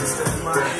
Just is my